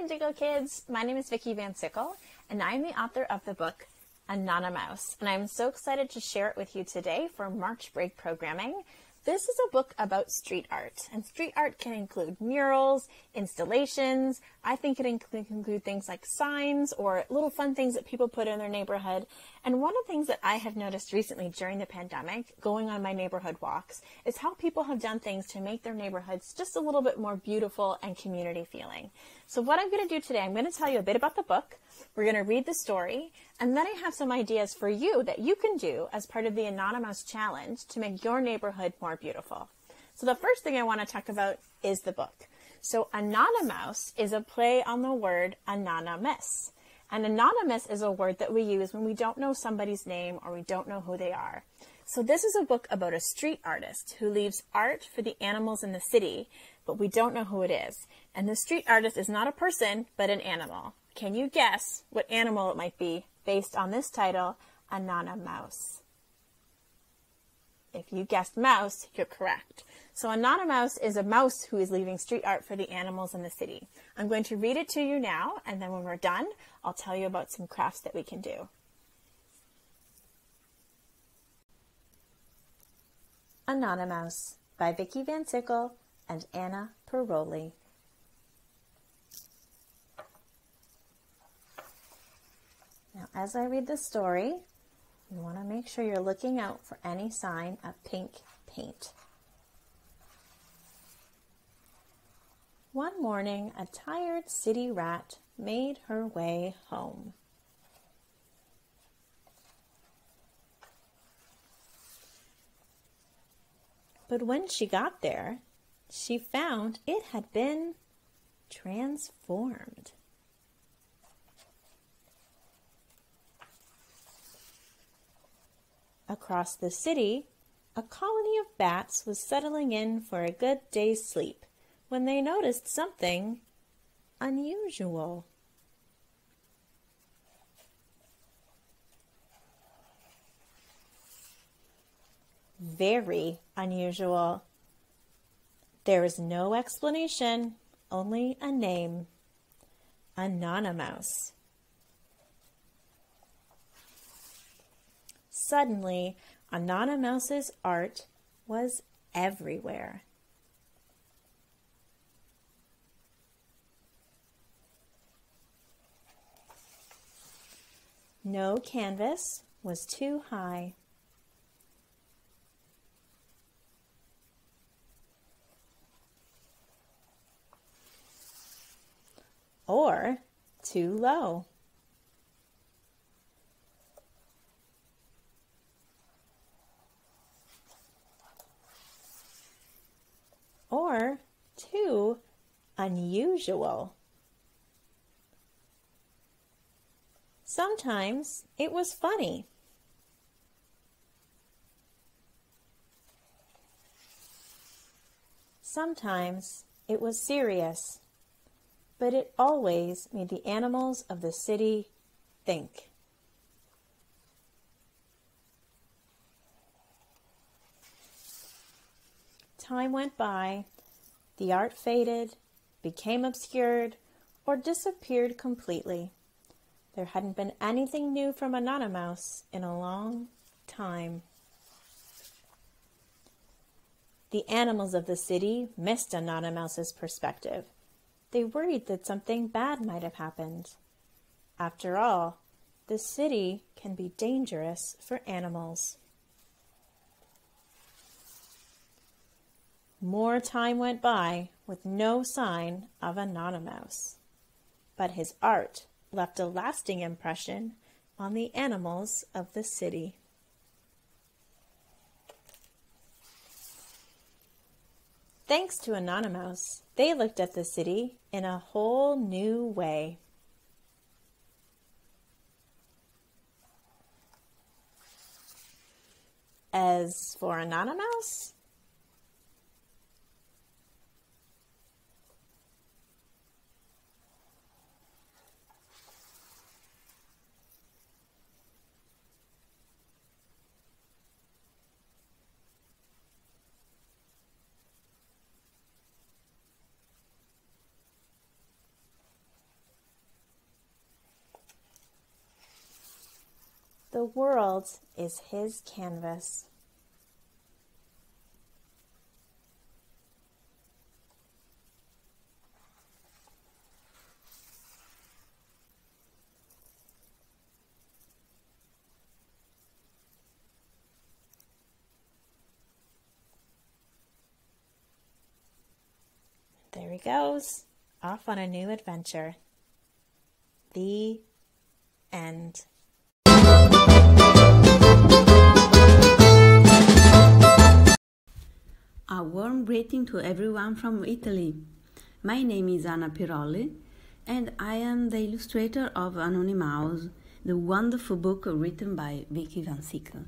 Indigo Kids. My name is Vikki VanSickle, and I'm the author of the book Anonymouse, and I'm so excited to share it with you today for March break programming. This is a book about street art, and street art can include murals, installations. I think it can include things like signs or little fun things that people put in their neighborhood. And one of the things that I have noticed recently during the pandemic, going on my neighborhood walks, is how people have done things to make their neighborhoods just a little bit more beautiful and community feeling. So what I'm going to do today, I'm going to tell you a bit about the book. We're going to read the story, and then I have some ideas for you that you can do as part of the Anonymouse Challenge to make your neighborhood more beautiful. So the first thing I want to talk about is the book. So Anonymouse is a play on the word anonymous. And anonymous is a word that we use when we don't know somebody's name or we don't know who they are. So this is a book about a street artist who leaves art for the animals in the city, but we don't know who it is. And the street artist is not a person, but an animal. Can you guess what animal it might be based on this title, Anonymouse? If you guessed mouse, you're correct. So Anonymouse is a mouse who is leaving street art for the animals in the city. I'm going to read it to you now, and then when we're done, I'll tell you about some crafts that we can do. Anonymouse by Vikki VanSickle and Anna Pirolli. As I read the story, you want to make sure you're looking out for any sign of pink paint. One morning, a tired city rat made her way home. But when she got there, she found it had been transformed. Across the city, a colony of bats was settling in for a good day's sleep when they noticed something unusual. Very unusual. There is no explanation, only a name Anonymouse. Suddenly, Anonymouse's art was everywhere. No canvas was too high. Or too low. or too unusual. Sometimes it was funny. Sometimes it was serious, but it always made the animals of the city think. time went by, the art faded, became obscured, or disappeared completely. There hadn't been anything new from Anonymouse in a long time. The animals of the city missed Anonymouse's perspective. They worried that something bad might have happened. After all, the city can be dangerous for animals. More time went by with no sign of Anonymouse, but his art left a lasting impression on the animals of the city. Thanks to Anonymouse, they looked at the city in a whole new way. As for Anonymouse, The world is his canvas. There he goes, off on a new adventure. The end. A warm greeting to everyone from Italy. My name is Anna Pirolli, and I am the illustrator of Anonymouse, the wonderful book written by Vikki VanSickle.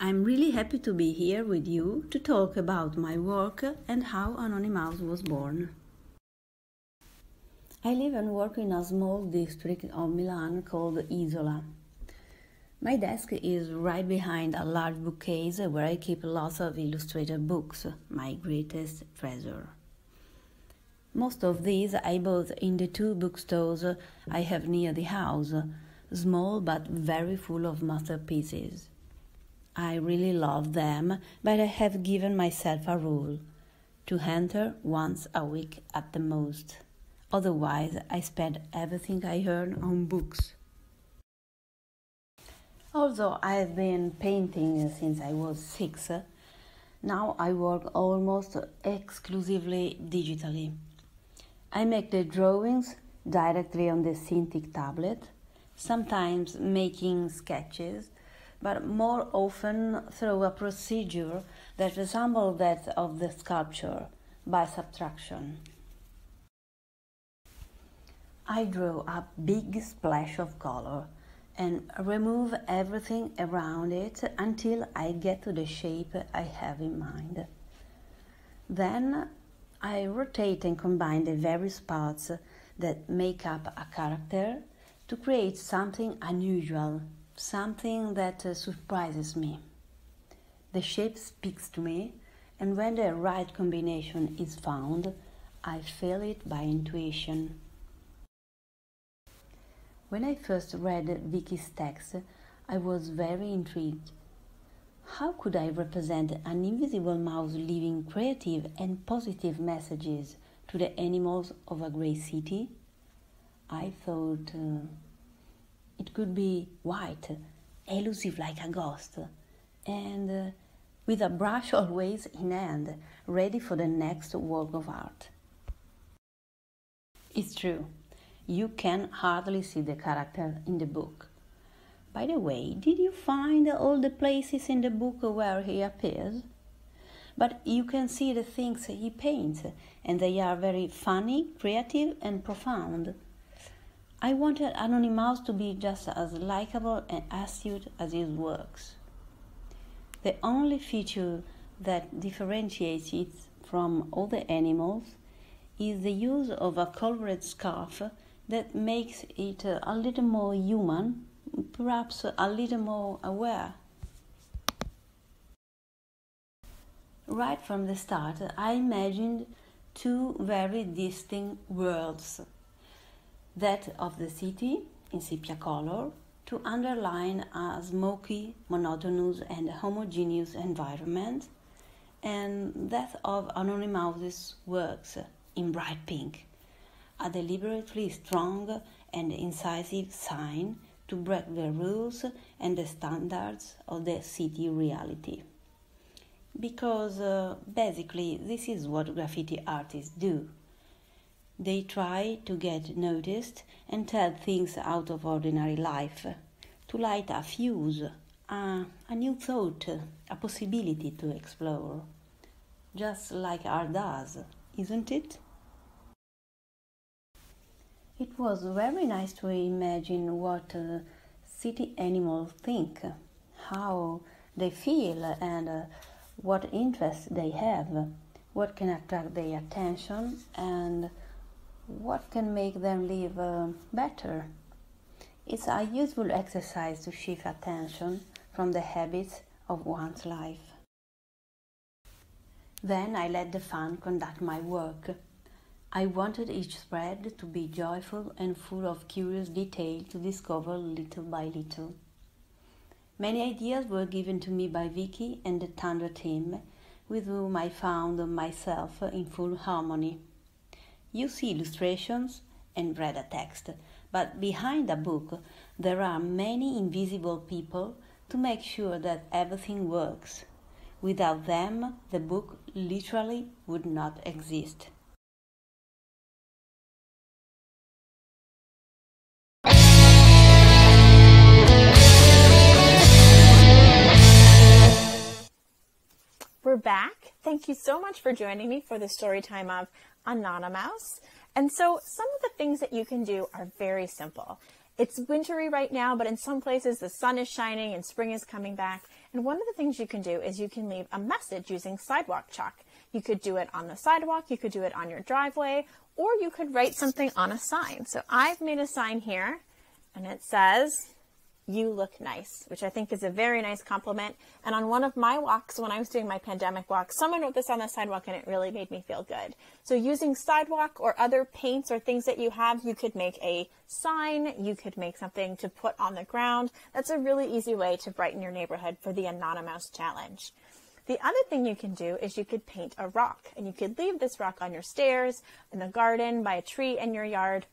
I'm really happy to be here with you to talk about my work and how Anonymouse was born. I live and work in a small district of Milan called Isola. My desk is right behind a large bookcase where I keep lots of illustrated books, my greatest treasure. Most of these I bought in the two bookstores I have near the house, small but very full of masterpieces. I really love them, but I have given myself a rule to enter once a week at the most. Otherwise, I spend everything I earn on books. Although I have been painting since I was six, now I work almost exclusively digitally. I make the drawings directly on the Cintiq tablet, sometimes making sketches but more often through a procedure that resembles that of the sculpture by subtraction. I draw a big splash of color and remove everything around it until I get to the shape I have in mind. Then I rotate and combine the various parts that make up a character to create something unusual something that uh, surprises me. The shape speaks to me, and when the right combination is found, I feel it by intuition. When I first read Vikki's text, I was very intrigued. How could I represent an invisible mouse leaving creative and positive messages to the animals of a great city? I thought. Uh, it could be white, elusive like a ghost, and uh, with a brush always in hand, ready for the next work of art. It's true, you can hardly see the character in the book. By the way, did you find all the places in the book where he appears? But you can see the things he paints, and they are very funny, creative, and profound. I wanted Anonymouse to be just as likable and astute as his works. The only feature that differentiates it from other animals is the use of a colored scarf that makes it a little more human, perhaps a little more aware. Right from the start, I imagined two very distinct worlds that of the city in sepia color to underline a smoky, monotonous, and homogeneous environment, and that of Anonymouse's works in bright pink, a deliberately strong and incisive sign to break the rules and the standards of the city reality. Because uh, basically, this is what graffiti artists do they try to get noticed and tell things out of ordinary life, to light a fuse, a, a new thought, a possibility to explore. Just like art does, isn't it? It was very nice to imagine what uh, city animals think, how they feel, and uh, what interests they have, what can attract their attention, and what can make them live uh, better. It's a useful exercise to shift attention from the habits of one's life. Then I let the fun conduct my work. I wanted each spread to be joyful and full of curious detail to discover little by little. Many ideas were given to me by Vikki and the Tundra team, with whom I found myself in full harmony. You see illustrations and read a text, but behind a book there are many invisible people to make sure that everything works. Without them, the book literally would not exist. Back. Thank you so much for joining me for the story time of Anonymouse. And so some of the things that you can do are very simple. It's wintry right now, but in some places the sun is shining and spring is coming back. And one of the things you can do is you can leave a message using sidewalk chalk. You could do it on the sidewalk, you could do it on your driveway, or you could write something on a sign. So I've made a sign here and it says, you look nice, which I think is a very nice compliment. And on one of my walks, when I was doing my pandemic walk, someone wrote this on the sidewalk and it really made me feel good. So using sidewalk or other paints or things that you have, you could make a sign, you could make something to put on the ground. That's a really easy way to brighten your neighborhood for the Anonymouse Challenge. The other thing you can do is you could paint a rock and you could leave this rock on your stairs, in the garden, by a tree in your yard,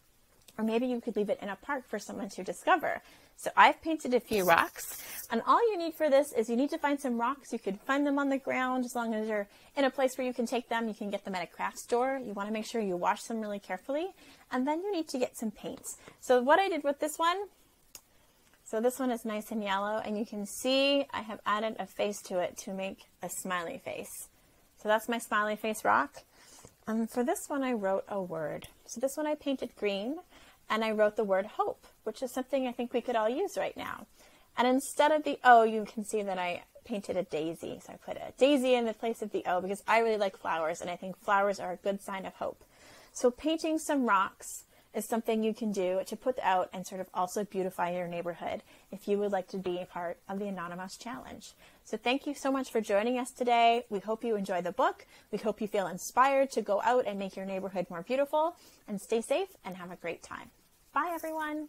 or maybe you could leave it in a park for someone to discover. So I've painted a few rocks and all you need for this is you need to find some rocks. You could find them on the ground as long as you're in a place where you can take them. You can get them at a craft store. You want to make sure you wash them really carefully. And then you need to get some paints. So what I did with this one, so this one is nice and yellow and you can see I have added a face to it to make a smiley face. So that's my smiley face rock. And for this one I wrote a word. So this one I painted green and I wrote the word hope, which is something I think we could all use right now. And instead of the O, you can see that I painted a daisy. So I put a daisy in the place of the O because I really like flowers and I think flowers are a good sign of hope. So painting some rocks is something you can do to put out and sort of also beautify your neighborhood if you would like to be a part of the Anonymouse Challenge. So thank you so much for joining us today. We hope you enjoy the book. We hope you feel inspired to go out and make your neighborhood more beautiful and stay safe and have a great time. Bye everyone.